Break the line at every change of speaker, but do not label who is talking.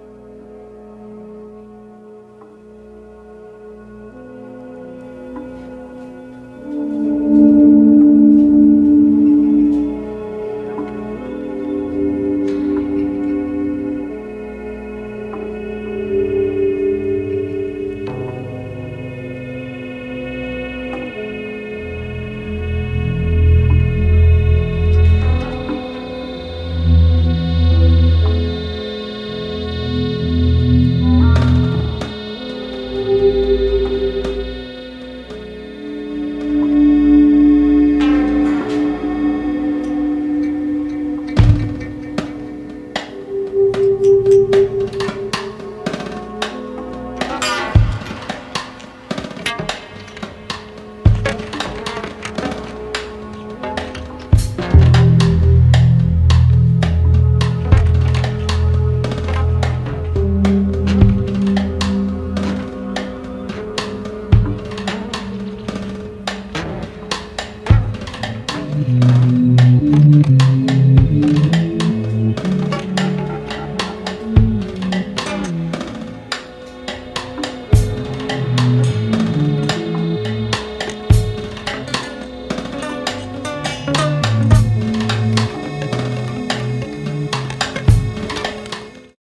Mm-hmm. Mm-hmm.